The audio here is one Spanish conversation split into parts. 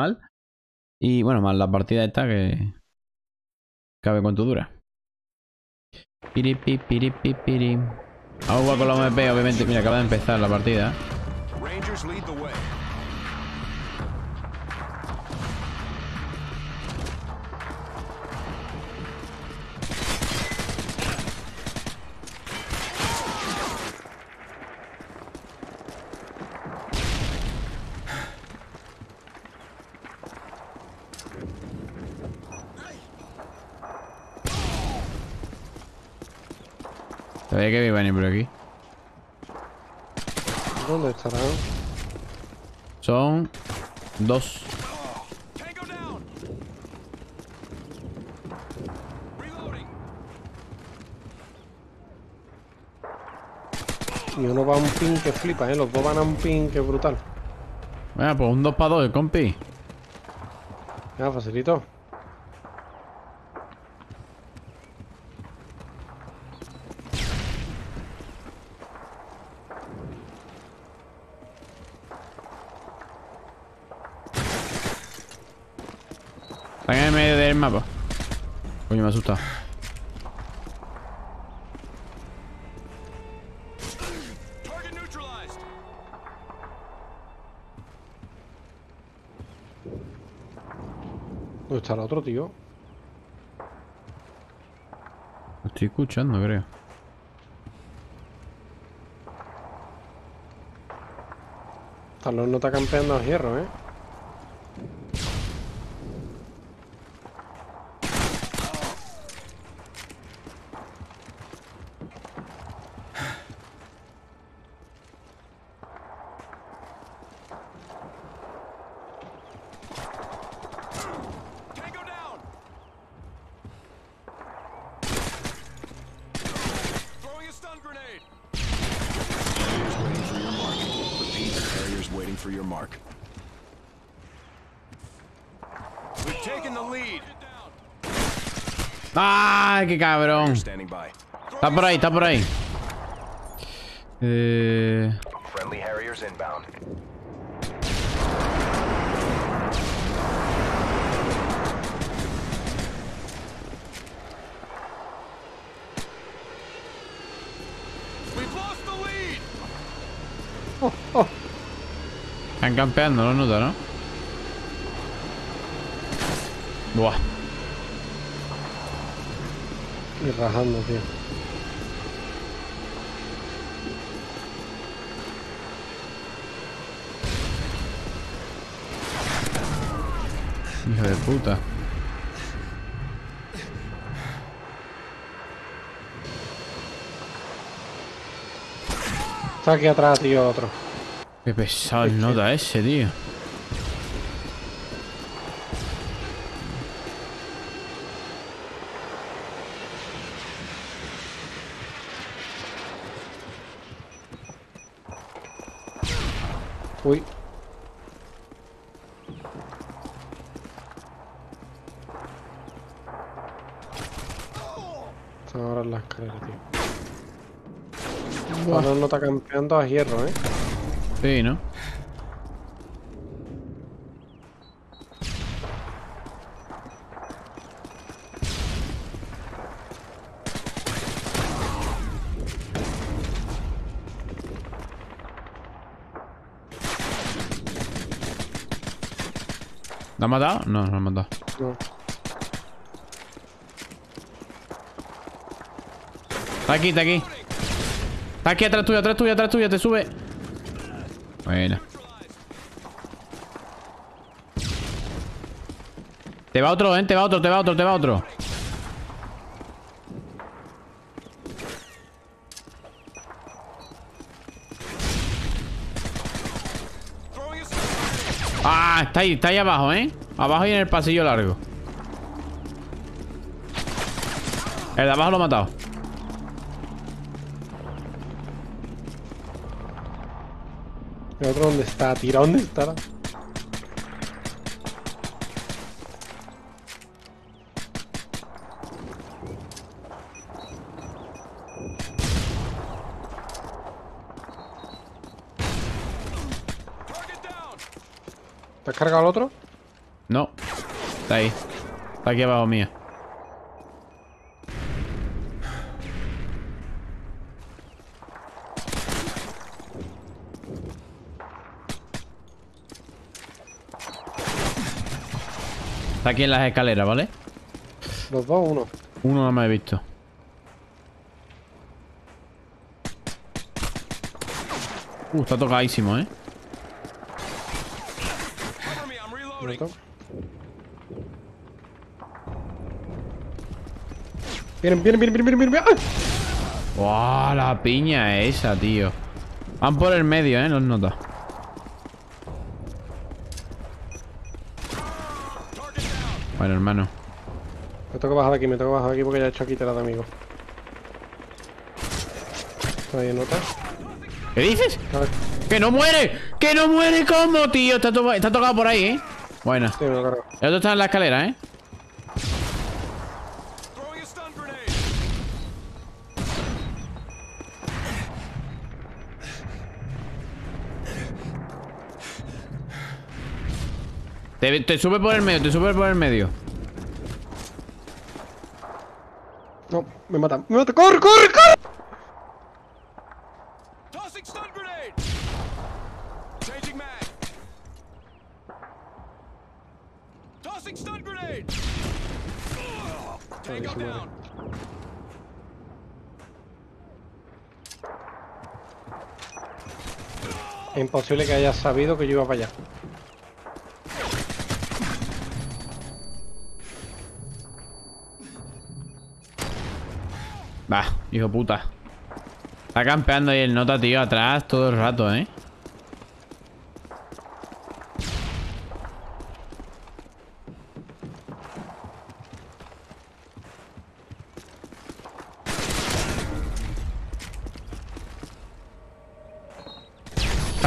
mal. Y bueno, más la partida esta que... Cabe cuánto dura. Piripi, piripi, piri. Vamos a jugar con la OMP, obviamente. Mira, acaba de empezar la partida. Rangers lead the way. Sabía que iba a venir por aquí. ¿Dónde estarán? Son dos. Y uno va a un pin que flipa, ¿eh? Los dos van a un pin que brutal. Venga, pues un 2 para 2, compi. Ya, facilito. Están en el medio del mapa. Coño, me ha asustado. Target neutralized. ¿Dónde está el otro, tío? Lo estoy escuchando, creo. Talón no está campeando a hierro, ¿eh? ¡Ay, qué cabrón! Standing by. Está por ahí, está por ahí. Eh... Friendly Harriers inbound. We've lost the lead. Están campeando, lo nota, ¿no? Buah. Y rajando, tío. Hijo de puta. Está aquí atrás, tío, otro. Qué pesado el nota ese, tío. Uy. Está ahora en la escalera, tío. Talón no está campeando a hierro, ¿eh? Sí, ¿no? ¿Lo ha matado? No, no lo ha matado. No. Está aquí, está aquí. Está aquí atrás tuya, atrás tuya, atrás tuya, te sube. Buena. Te va otro, eh, te va otro, te va otro, te va otro. Throwing a stun grenade. Ah, está ahí, está ahí abajo, eh. Abajo y en el pasillo largo. El de abajo lo ha matado. ¿El otro dónde está? ¿Tira dónde está? Cargado el otro? No. Está ahí. Está aquí abajo mía. Está aquí en las escaleras, ¿vale? Los dos, uno. Uno no me he visto. Uh, está tocadísimo, ¿eh? Muerto. Vienen, vienen, vienen, vienen, vienen, vienen. ¡Ay! ¡Wow! La piña esa, tío. Van por el medio, ¿eh? Los notas. Bueno, hermano. Me toca bajar de aquí, me toca bajar de aquí porque ya he hecho aquí de en nota. ¿Qué dices? ¡Que no muere! ¡Que no muere! ¿Cómo, tío? Está, to- está tocado por ahí, ¿eh? Bueno. sí, me lo cargo. El otro está en la escalera, ¿eh? Te, te sube por el medio, te sube por el medio. No, me matan. ¡Me matan! ¡Corre, corre, corre! Imposible que hayas sabido que yo iba para allá. Va, hijo puta. Está campeando ahí el nota, tío, atrás todo el rato, ¿eh?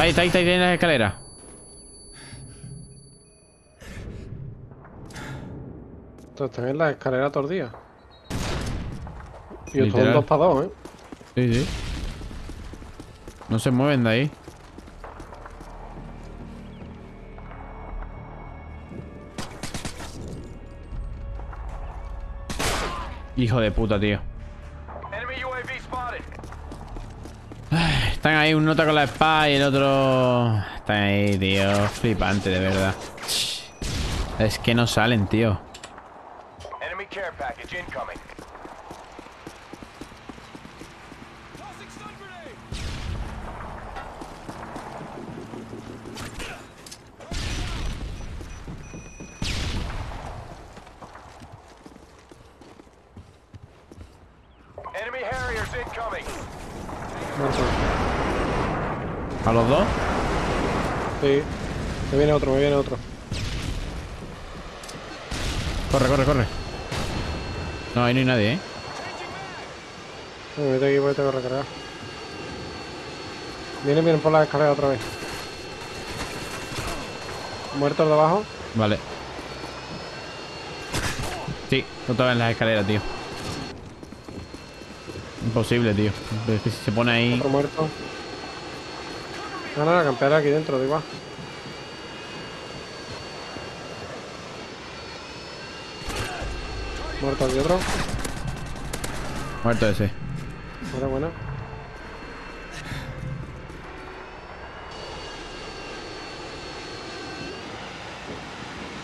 Ahí, está ahí, está ahí en las escaleras. Entonces están en la escalera todos los días. Y Literal. dos para dos, ¿eh? Sí, sí. No se mueven de ahí. Hijo de puta, tío. Están ahí, un nota con la espada y el otro... Están ahí, tío. Flipante, de verdad. Es que no salen, tío. Enemy care package incoming. Tossing stun grenade. Enemy Harriers incoming. ¿A los dos? Sí. Me viene otro, me viene otro. Corre, corre, corre. No, ahí no hay nadie, ¿eh? Me meto aquí porque tengo que recargar. Vienen, vienen por la escalera otra vez. Muertos de abajo. Vale. Sí, otra vez en las escaleras, tío. Imposible, tío. Es que si se pone ahí... Otro muerto. No, no, campear aquí dentro, da igual. Muerto aquí otro. Muerto ese. Buena, buena.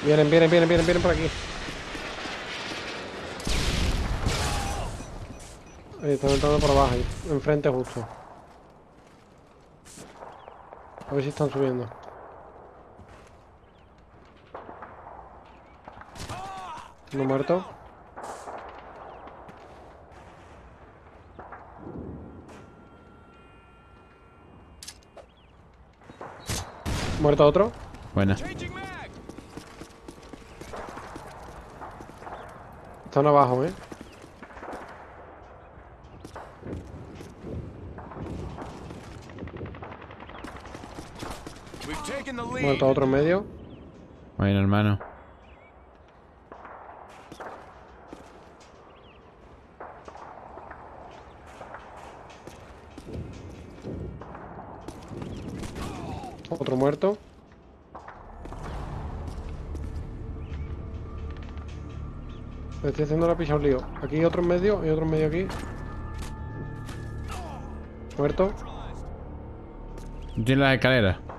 Vienen, vienen, vienen, vienen, vienen por aquí. Ahí están entrando por abajo, ahí, enfrente justo. A ver si están subiendo. Uno muerto. Muerto otro. Buena. Están abajo, eh. We've taken the lead. Muerto otro en medio. Bueno, hermano. Otro muerto. Me estoy haciendo la picha un lío. Aquí hay otro en medio y otro en medio aquí. Muerto. Tiene las escaleras.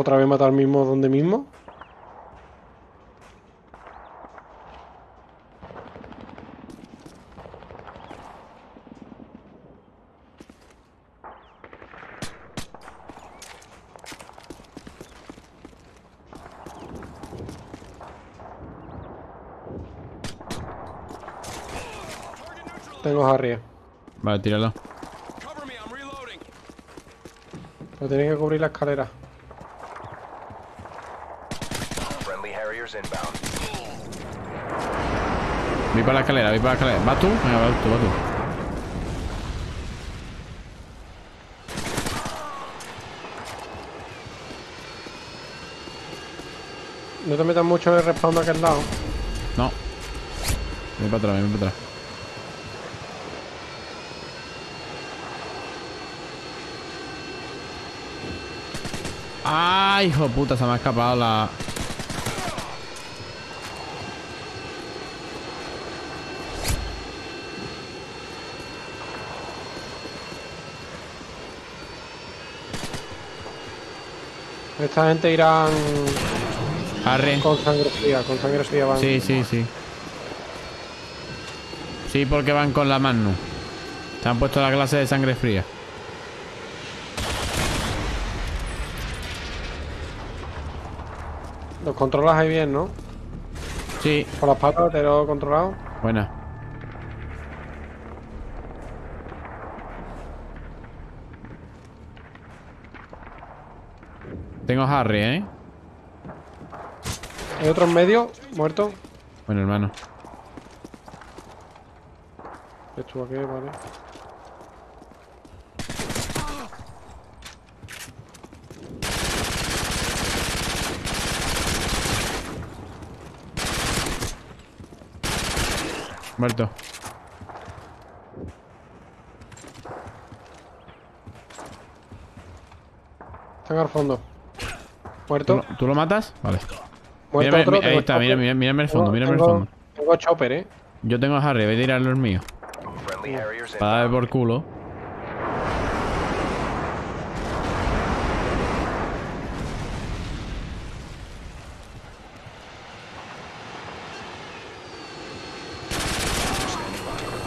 Otra vez matar mismo donde mismo. Tengo Harry. Vale, tíralo. Cover me, I'm reloading. Pero tiene que cubrir la escalera. Voy para la escalera, voy para la escalera. ¿Vas tú? Venga, vas tú, vas tú. No te metas mucho el respawn de aquel lado. No. Voy para atrás, voy para atrás. ¡Ay, hijo de puta! Se me ha escapado la... Esta gente irán Arre. con sangre fría. Con sangre fría van. Sí, sí, sí. Sí, porque van con la Magnum. Se han puesto la clase de sangre fría. Los controlas ahí bien, ¿no? Sí, Con las patas te lo he controlado. buena. Tengo a Harry, ¿eh? Hay otro en medio, muerto. Bueno, hermano. Esto aquí, vale. Muerto. Están al fondo. ¿Tú Muerto. lo, tú lo matas? Vale. Muerto Mírame- otro. ahí está, chopper. mira, mírame el fondo, Tengo- mírame el fondo. Tengo chopper, eh. Yo tengo a Harry, voy a tirar los míos. Para darle inbound. por culo.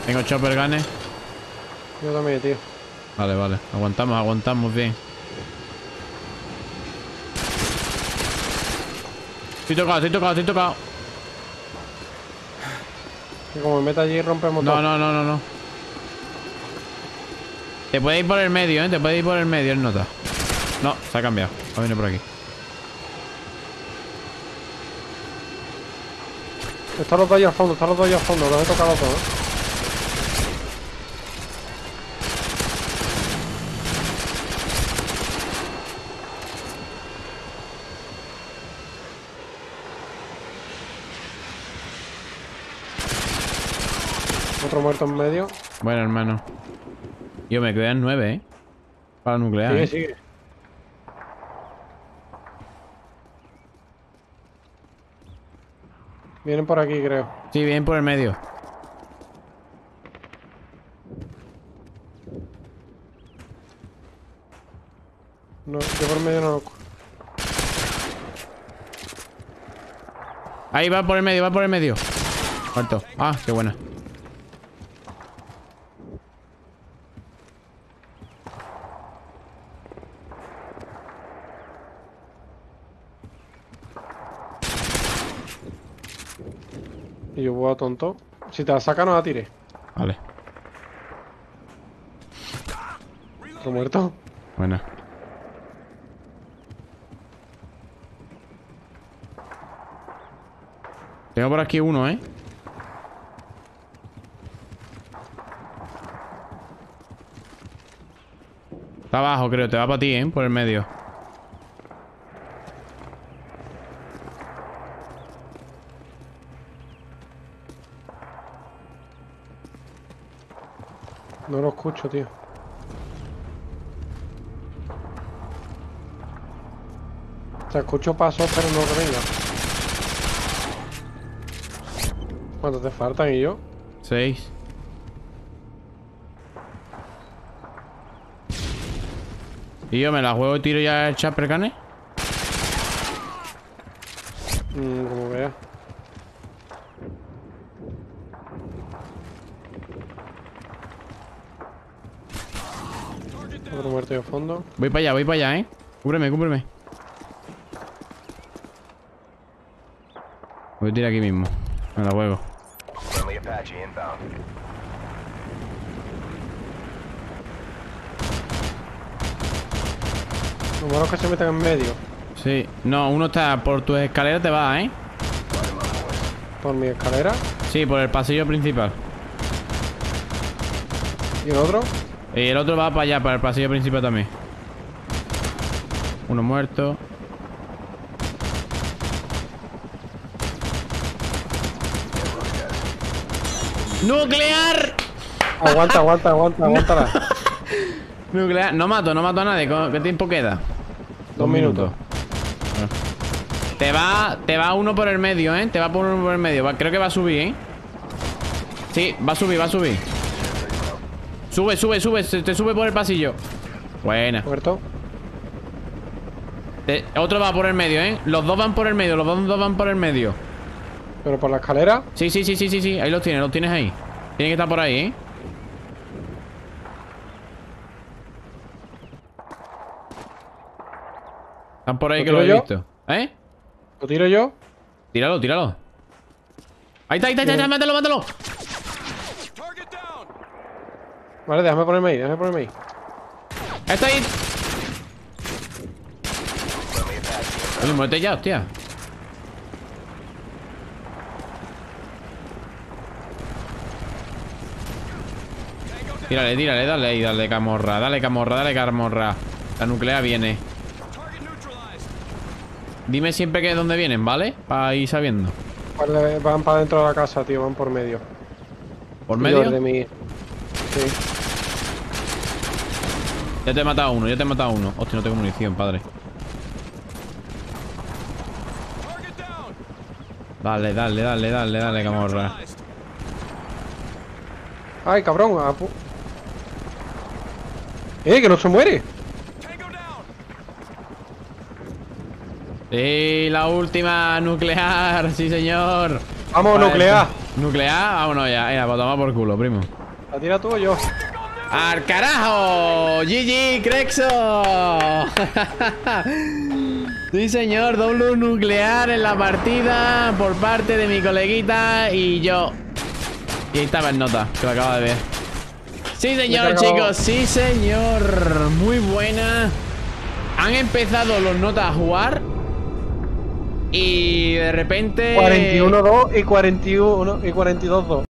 Tengo chopper ganes. Yo también, tío. Vale, vale. Aguantamos, aguantamos bien. Estoy tocado, estoy tocado, estoy tocado. Que como me meta allí rompemos No, todo. no, no, no, no. Te puede ir por el medio, ¿eh? Te puede ir por el medio, el nota. No, se ha cambiado. Va a venir por aquí. Están los dos ahí al fondo, están los dos ahí al fondo. Los he tocado los dos, ¿eh? Otro muerto en medio. Bueno, hermano. Yo me quedan nueve, ¿eh? Para nuclear. Sigue, ¿eh? sigue. Vienen por aquí, creo. Sí, bien por el medio. No, yo por medio no lo... Ahí va por el medio, va por el medio. Muerto. Ah, qué buena. Tonto. Si te la saca, no la tires. Vale. Otro muerto. Buena. Tengo por aquí uno, ¿eh? Está abajo, creo. Te va para ti, ¿eh? Por el medio. Escucho, tío. sea, escucho pasos, pero no venga. ¿Cuántos te faltan y yo? Seis. ¿Y yo me la juego y tiro ya el chapper cane? Mm, fondo. Voy para allá, voy para allá, ¿eh? Cúbreme, cúbreme. Voy a tirar aquí mismo. Me la juego. Friendly Apache inbound. Lo malo es que se metan en medio. Sí. No, uno está por tus escaleras, te va, ¿eh? Por mi escalera. Sí, por el pasillo principal. Y el otro. Y el otro va para allá, para el pasillo principal también. Uno muerto. ¡Nuclear! Aguanta, aguanta, aguanta, aguántala. Nuclear. No mato, no mato a nadie. ¿Cu- ¿Qué tiempo queda? Dos minutos. Te va, te va uno por el medio, ¿eh? Te va por uno por el medio. Va- creo que va a subir, ¿eh? Sí, va a subir, va a subir. Sube, sube, sube. Se te sube por el pasillo. Buena. Muerto. Te- otro va por el medio, ¿eh? Los dos van por el medio, los dos, dos van por el medio. Pero por la escalera. Sí, sí, sí, sí, sí, sí. Ahí los tienes, los tienes ahí. Tiene que estar por ahí, ¿eh? Están por ahí ¿Lo que lo he yo? visto. ¿Eh? Lo tiro yo. Tíralo, tíralo. Ahí está, ahí está, ahí está, mátalo, mátalo. Vale, déjame ponerme ahí, déjame ponerme ahí. Está ahí. Oye, muérete ya, hostia. Tírale, tírale, dale ahí, dale camorra, dale camorra, dale camorra. La nuclear viene. Dime siempre que es dónde vienen, ¿vale? Para ir sabiendo. Vale, van para dentro de la casa, tío, van por medio. ¿Por medio? de mi... Sí. Ya te he matado uno, ya te he matado uno. Hostia, no tengo munición, padre. Dale, dale, dale, dale, dale, camorra. Ay, cabrón. apu- Eh, que no se muere. Sí, la última nuclear, sí señor. Vamos, Vale, nuclear. Nuclear, vámonos ya. Venga, pues toma por culo, primo. ¿La tira tú o yo? ¡Al carajo! ¡GG, Crexo! sí, señor, doble nuclear en la partida por parte de mi coleguita y yo. Y ahí estaba en nota, que lo acabo de ver. Sí, señor, chicos, sí, señor. Muy buena. Han empezado los notas a jugar. Y de repente. 41-2 y 41 y 42-2.